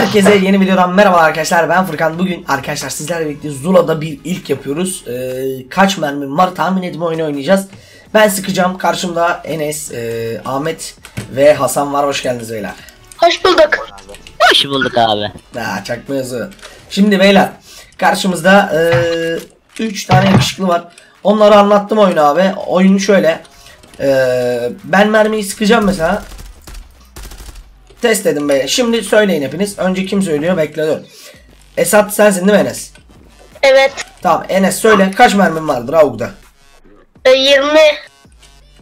Herkese yeni videodan merhaba arkadaşlar ben Furkan bugün arkadaşlar sizlerle birlikte Zula'da bir ilk yapıyoruz Ee, kaç mermim var tahmin etme oyunu oynayacağız ben sıkacağım karşımda Enes, e, Ahmet ve Hasan var hoş geldiniz beyler Hoş bulduk. Hoş bulduk abi. Ha, çakma yazı. Şimdi beyler karşımızda 3 tane yakışıklı var. Onları anlattım oyunu abi. Oyun şöyle. Eee, ben mermiyi sıkacağım mesela. Test edin beyler. Şimdi söyleyin hepiniz. Önce kim söylüyor? Bekle dur. Esat sensin değil mi Enes? Evet. Tamam Enes söyle. Kaç mermin vardır AUG'da? e, 20.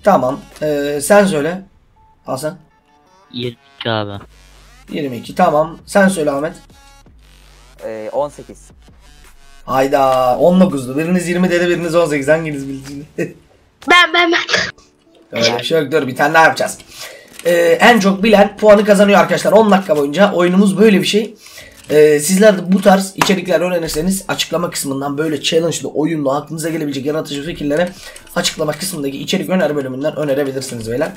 Tamam. Eee, sen söyle. Hasan. 22 abi. 22. Tamam. Sen söyle Ahmet. Ee, 18. Hayda 19'du. Biriniz 20 dedi biriniz 18. Hanginiz bildiniz? Ben ben ben. Öyle bir şey yok. Dur bir tane daha yapacağız. Ee, en çok bilen puanı kazanıyor arkadaşlar. 10 dakika boyunca oyunumuz böyle bir şey. Ee, sizler de bu tarz içerikler öğrenirseniz açıklama kısmından böyle challenge'lı, oyunlu, aklınıza gelebilecek yaratıcı fikirlere açıklama kısmındaki içerik öner bölümünden önerebilirsiniz beyler.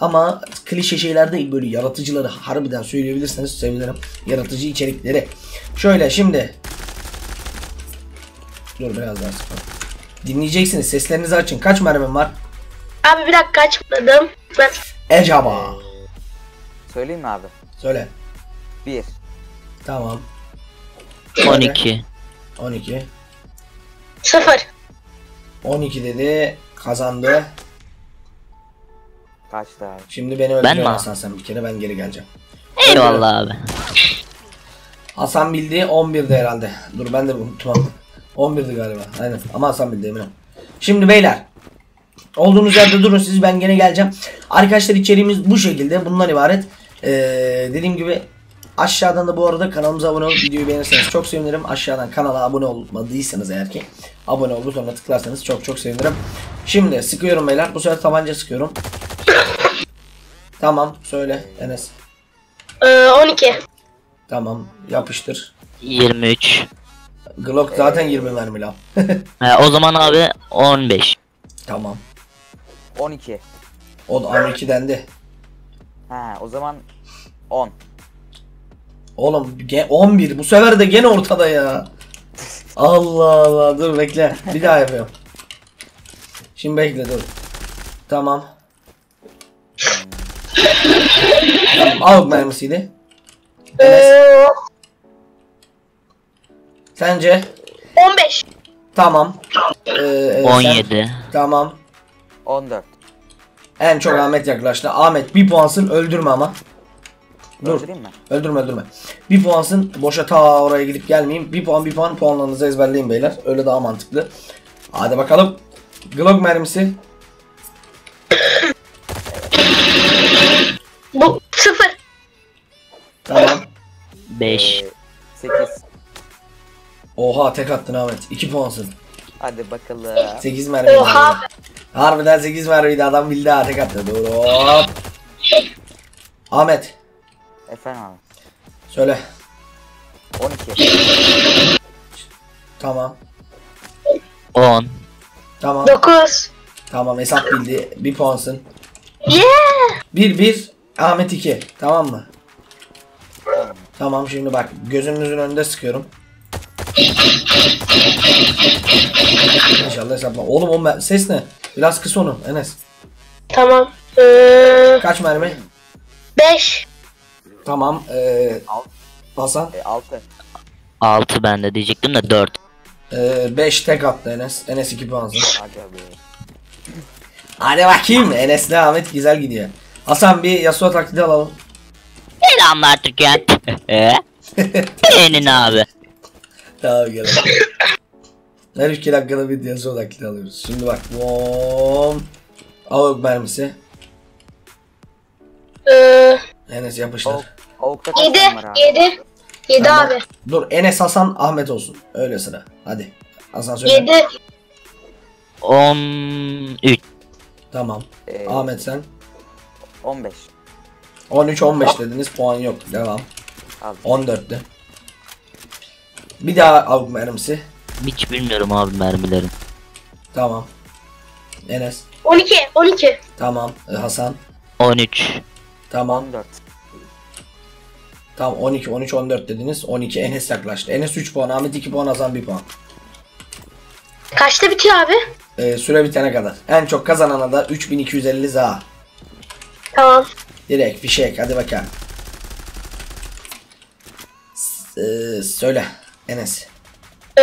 Ama klişe şeyler değil böyle yaratıcıları harbiden söyleyebilirseniz sevinirim. Yaratıcı içerikleri. Şöyle şimdi. Dur biraz daha sıkalım. Dinleyeceksiniz. Seslerinizi açın. Kaç mermim var? Abi bir dakika açmadım. Ben Ecaba. Söyleyeyim mi abi? Söyle. 1. Tamam. 12. 12. 0. 12 dedi. Kazandı. Kaçtı abi? Şimdi beni Ben öldürüyorsun mi? Hasan sen bir kere ben geri geleceğim. Eyvallah abi. Hasan bildi 11'di herhalde. Dur ben de unutmam. 11'di galiba. Aynen. Ama Hasan bildi eminim. Şimdi beyler. Olduğunuz yerde durun siz ben gene geleceğim. Arkadaşlar içeriğimiz bu şekilde. Bundan ibaret. Ee, dediğim gibi aşağıdan da bu arada kanalımıza abone olup videoyu beğenirseniz çok sevinirim. Aşağıdan kanala abone olmadıysanız eğer ki abone ol butonuna tıklarsanız çok çok sevinirim. Şimdi sıkıyorum beyler. Bu sefer tabanca sıkıyorum. Tamam söyle Enes. E, 12. Tamam yapıştır. 23. Glock zaten 20 mermi lan. He, o zaman abi 15. tamam. 12. O da 12 dendi. Ha o zaman 10. Oğlum ge- 11 bu sefer de gene ortada ya. Allah Allah dur bekle. Bir daha yapıyorum. Şimdi bekle dur. Tamam. tamam al mermisiydi. Enes sence? 15. Tamam. Ee, e, sen- 17. Tamam. 14. En çok Ahmet yaklaştı. Ahmet bir puansın öldürme ama. Dur. Öldüreyim mi? Öldürme öldürme. Bir puansın boşa ta oraya gidip gelmeyeyim. Bir puan bir puan puanlarınızı ezberleyin beyler. Öyle daha mantıklı. Hadi bakalım. Glock mermisi. Bu 0. Tamam. 5. Ee, 8. Oha tek attın Ahmet. 2 puansın. Hadi bakalım. 8 mermi. Oha. Harbiden 8 mermiydi adam bildi ha tek attı. Dur hop. Ahmet Efendim abi. söyle. 12. Tamam. 10. Tamam. 9. Tamam hesap bildi. 1 puansın. Yeah. 1 1 Ahmet 2. Tamam mı? Tamam şimdi bak gözünüzün önünde sıkıyorum. İnşallah hesapla. Oğlum o ses ne? Biraz kıs onu Enes. Tamam. E, Kaç mermi? 5. Tamam. Ee. Hasan. E, 6. 6 bende diyecektim de 4. 5 tek attı Enes. Enes 2 puansın. Hadi abi. Hadi bakayım. Enes de Ahmet güzel gidiyor. Hasan bir Yasuo taklidi alalım. Selamlar Türkan. Beğenin abi. Tamam gel. Her 2 dakikada bir Yasuo taklidi alıyoruz. Şimdi bak. Bom. Avuk mermisi. E, Enes yapıştır. Avuk, avukta kaç 7. tane var abi? 7. 7 Tamam. abi. Dur Enes Hasan Ahmet olsun. Öyle sıra. Hadi. Hasan söyle. 7. 13. Tamam. Ee, Ahmet sen. 15. 13 15 dediniz. Puan yok. Devam. Al. 14'tü. Bir daha avuk mermisi. Hiç bilmiyorum abi mermilerin. Tamam. Enes. 12. 12. Tamam. Ee, Hasan. 13. Tamam. 14. Tamam 12, 13, 14 dediniz. 12 Enes yaklaştı. Enes 3 puan, Ahmet 2 puan, Hasan 1 puan. Kaçta bitiyor abi? Ee, süre bitene kadar. En çok kazanana da 3250 za. Tamam. Direkt fişek hadi bakalım. S- ee, söyle Enes. Ee,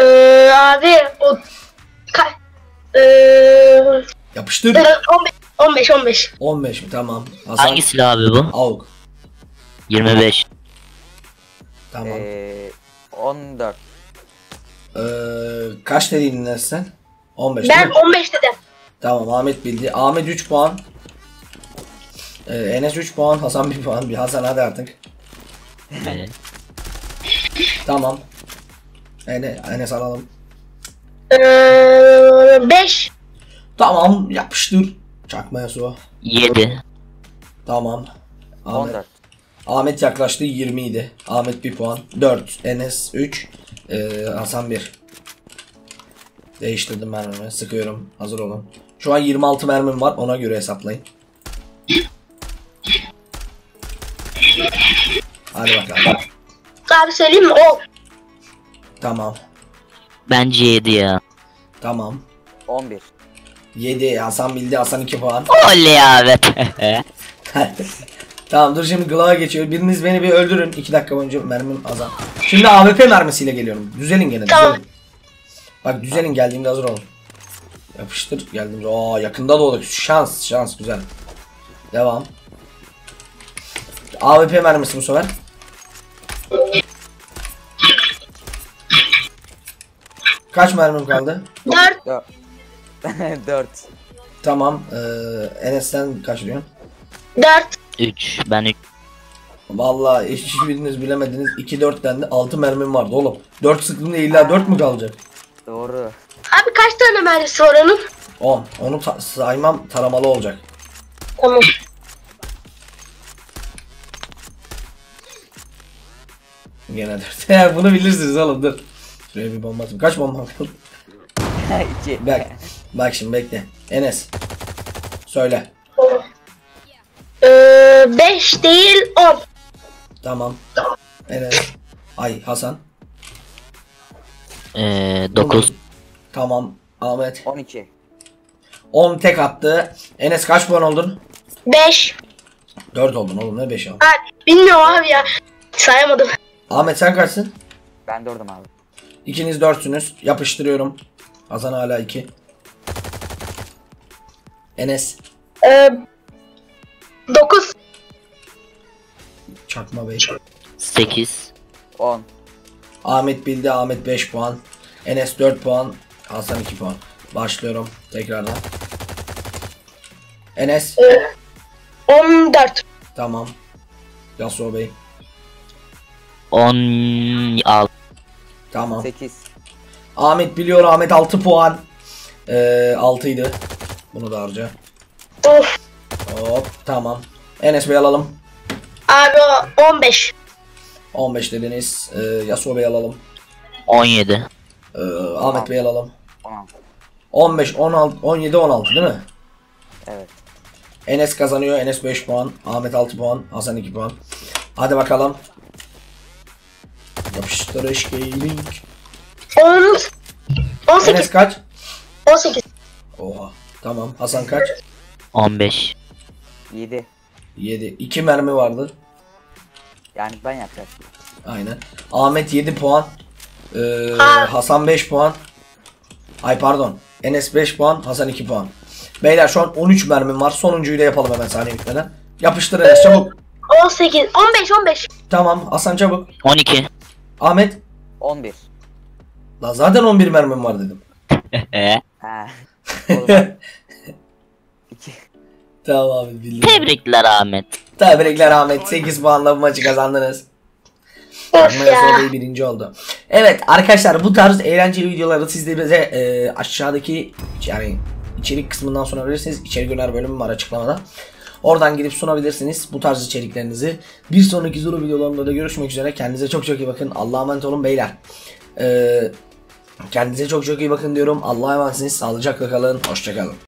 abi o ka ee, Yapıştır. ee, 15 15 15. 15 mi? Tamam. Hasan. Hangi silah abi bu? Avuk. 25. Tamam. Ee, 14. Ee, kaç dediğin Enes sen? 15 Ben değil mi? 15 dedim. Tamam Ahmet bildi. Ahmet 3 puan. Ee, Enes 3 puan. Hasan 1 puan. Bir Hasan hadi artık. Tamam. Enes, Enes alalım. Ee, 5 Tamam yapıştır. Çakmaya su. 7. Tamam. Ahmet, 14. Ahmet yaklaştı 20 idi. Ahmet 1 puan. 4. Enes 3. Ee, Hasan 1. Değiştirdim mermimi. Sıkıyorum. Hazır olun. Şu an 26 mermim var. Ona göre hesaplayın. Hadi bakalım. abi söyleyeyim mi? O Tamam. Bence 7 ya. Tamam. 11. 7. Hasan bildi. Hasan 2 puan. Oley abi. tamam dur şimdi Glow'a geçiyor. Biriniz beni bir öldürün. 2 dakika boyunca mermim azal. Şimdi AWP mermisiyle geliyorum. Düzelin gene Tamam. düzelin. Bak düzelin geldiğimde hazır olun. Yapıştır geldiğimde. Aa yakında doğduk. Şans şans güzel. Devam. AWP mermisi bu sefer. Kaç mermim kaldı? 4 4. 4. Tamam. Ee, Enes'ten kaç diyorsun? 4 3. Ben 3. Vallahi hiç hiçbiriniz bilemediniz. 2-4 tane 6 mermim vardı oğlum. 4 sıktığımda illa 4 mü kalacak? Doğru. Abi kaç tane mermisi var onun? 10. Onu ta- saymam taramalı olacak. Tamam. Gene 4. Bunu bilirsiniz oğlum dur. Şuraya bir bomba atayım. Kaç bomba kaldı? 2. Bak. Bak şimdi bekle. Enes. Söyle. Ee, 5 değil 10. Tamam. Enes. Ay Hasan. Ee, 9. Tamam. Ahmet. 12. 10 tek attı. Enes kaç puan oldun? 5. 4 oldun oğlum ne 5 oldun? Bilmiyorum abi ya. Sayamadım. Ahmet sen kaçsın? Ben 4'üm abi. İkiniz dörtsünüz. Yapıştırıyorum. Hasan hala 2. Enes. Ee, 9. Çakma Bey. 8. 10. Ahmet bildi. Ahmet 5 puan. Enes 4 puan. Hasan 2 puan. Başlıyorum tekrardan. Enes. 14. Tamam. Yasuo Bey. 16. Tamam. 8. Ahmet biliyor. Ahmet 6 puan. Ee, 6 idi. Bunu da harca. Of. Hop. Tamam. Enes Bey alalım. Abi o 15. 15 dediniz. Ee, Yasuo Bey alalım. 17. Ee, Ahmet Bey alalım. 16. 15, 16, 17, 16 değil mi? Evet. Enes kazanıyor. Enes 5 puan. Ahmet 6 puan. Hasan 2 puan. Hadi bakalım. Yapıştır eşkeğilik. 10. 18. Enes kaç? 18. Oha. Tamam. Hasan kaç? 15. 7. 7. 2 mermi vardı. Yani ben yapacaktım. Aynen. Ahmet 7 puan. Ee, Ha. Hasan 5 puan. Ay pardon. Enes 5 puan. Hasan 2 puan. Beyler şu an 13 mermim var. Sonuncuyu da yapalım hemen saniye bitmeden. Yapıştır Enes çabuk. 18. 15. 15. Tamam. Hasan çabuk. 12. Ahmet. 11. Lan zaten 11 mermim var dedim. Ha. O zaman 2. Tamam abi bildim. Tebrikler Ahmet. Tebrikler Ahmet. 8 puanla bu maçı kazandınız. Of Maya ya. Bey birinci oldu. Evet arkadaşlar bu tarz eğlenceli videoları siz de bize e, aşağıdaki yani içerik kısmından sunabilirsiniz. İçerik öner bölümü var açıklamada. Oradan gidip sunabilirsiniz bu tarz içeriklerinizi. Bir sonraki Zoro videolarında da görüşmek üzere. Kendinize çok çok iyi bakın. Allah'a emanet olun beyler. E, kendinize çok çok iyi bakın diyorum. Allah'a emanetsiniz. Sağlıcakla kalın. Hoşçakalın.